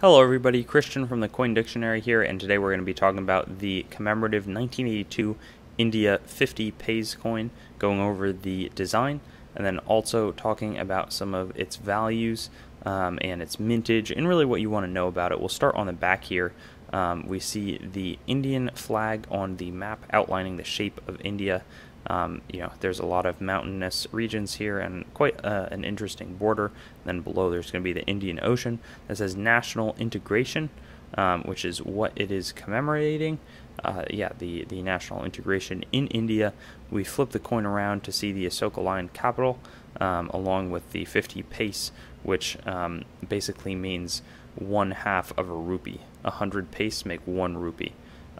Hello everybody, Christian from the Coin Dictionary here, and today we're going to be talking about the commemorative 1982 India 50 Paise coin, going over the design, and then also talking about some of its values um, and its mintage, and really what you want to know about it. We'll start on the back here. Um, we see the Indian flag on the map outlining the shape of India um, you know, there's a lot of mountainous regions here and quite uh, an interesting border. Then below there's going to be the Indian Ocean that says national integration, um, which is what it is commemorating. Uh, yeah, the, the national integration in India. We flip the coin around to see the Asoka Lion capital, um, along with the 50 paise, which um, basically means one half of a rupee. A hundred paise make one rupee.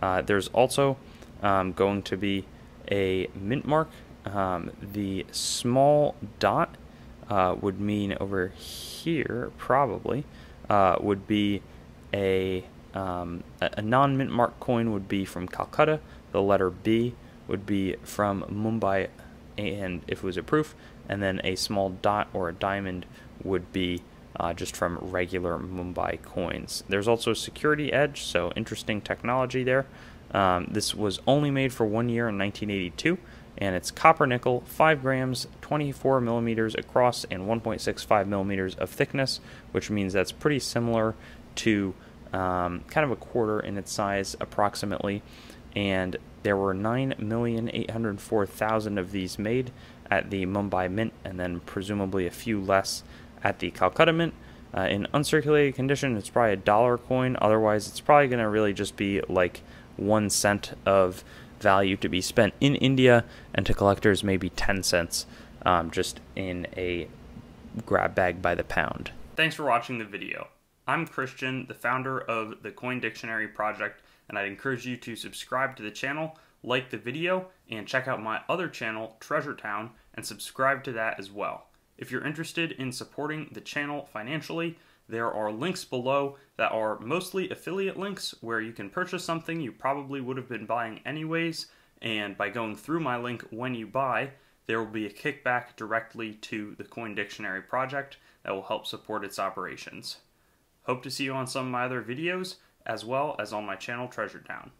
Uh, there's also um, going to be a mint mark. Um, the small dot uh, would mean over here, probably, uh, would be a, um, a non mint mark coin would be from Calcutta. The letter B would be from Mumbai, and if it was a proof, and then a small dot or a diamond would be uh, just from regular Mumbai coins. There's also security edge, so interesting technology there. Um, this was only made for one year in 1982, and it's copper nickel, 5 grams, 24 millimeters across, and 1.65 millimeters of thickness, which means that's pretty similar to um, kind of a quarter in its size approximately. And there were 9,804,000 of these made at the Mumbai Mint, and then presumably a few less at the Calcutta Mint. Uh, in uncirculated condition, it's probably a dollar coin. Otherwise, it's probably going to really just be like one cent of value to be spent in India, and to collectors, maybe 10 cents um, just in a grab bag by the pound. Thanks for watching the video. I'm Christian, the founder of the Coin Dictionary Project, and I'd encourage you to subscribe to the channel, like the video, and check out my other channel, Treasure Town, and subscribe to that as well. If you're interested in supporting the channel financially, there are links below that are mostly affiliate links where you can purchase something you probably would have been buying anyways, and by going through my link when you buy, there will be a kickback directly to the Coin Dictionary project that will help support its operations. Hope to see you on some of my other videos, as well as on my channel Treasure Town.